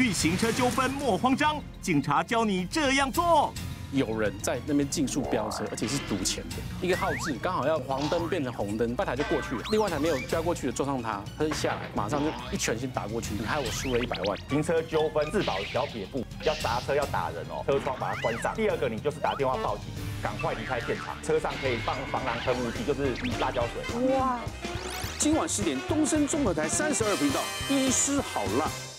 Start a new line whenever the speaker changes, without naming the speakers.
遇行车纠纷莫慌张，警察教你这样做。
有人在那边竞速飙车，而且是赌钱的。一个号志刚好要黄灯变成红灯，拜台就过去了。另外一台没有加过去的撞上他，他就下来，马上就一拳先打过去，你害我输了一百万。
停车纠纷自保小撇步，要砸车要打人哦，车窗把它关上。第二个你就是打电话报警，赶快离开现场。车上可以放防狼喷雾剂，就是辣椒水。哇！
今晚十点，东森综合台三十二频道，医师好辣。